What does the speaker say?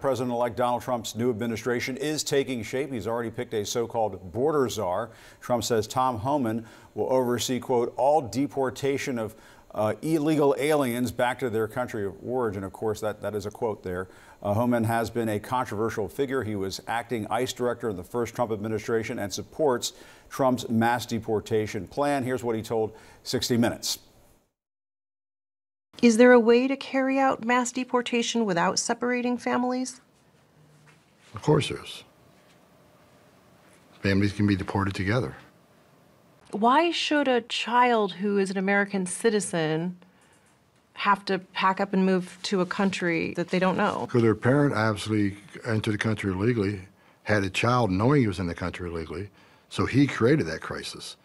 President-elect Donald Trump's new administration is taking shape. He's already picked a so-called border czar. Trump says Tom Homan will oversee, quote, all deportation of uh, illegal aliens back to their country of origin. Of course, that, that is a quote there. Uh, Homan has been a controversial figure. He was acting ICE director in the first Trump administration and supports Trump's mass deportation plan. Here's what he told 60 Minutes. Is there a way to carry out mass deportation without separating families? Of course there is. Families can be deported together. Why should a child who is an American citizen have to pack up and move to a country that they don't know? Because their parent obviously entered the country illegally, had a child knowing he was in the country illegally, so he created that crisis.